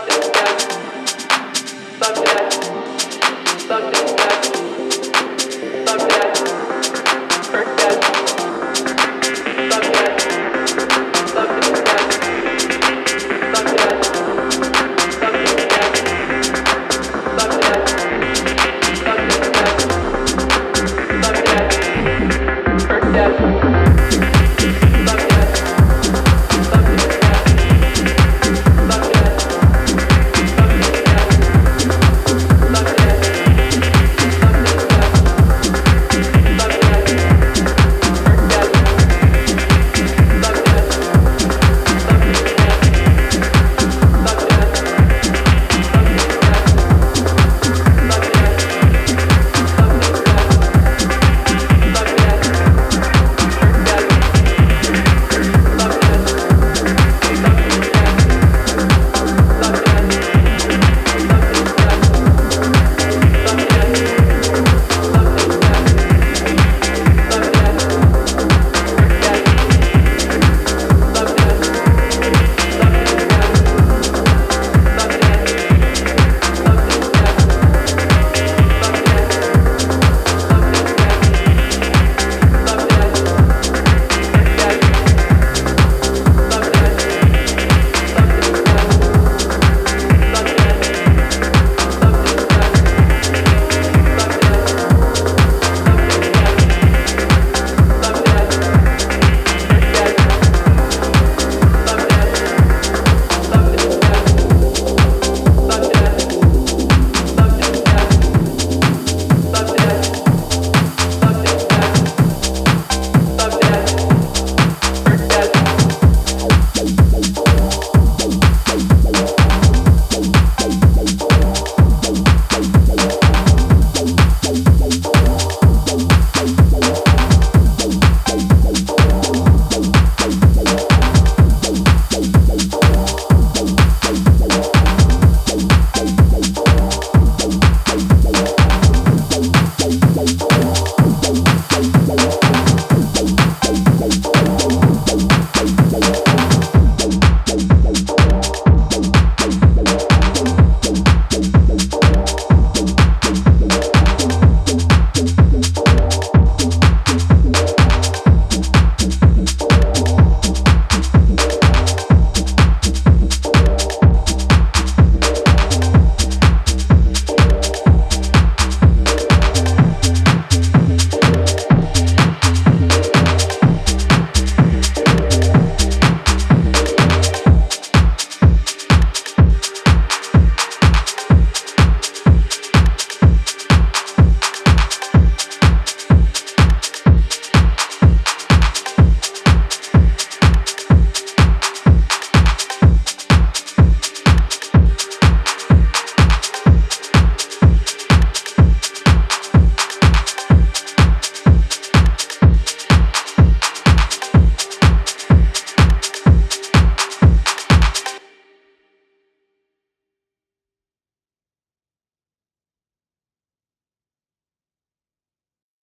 Fuck that. Fuck that.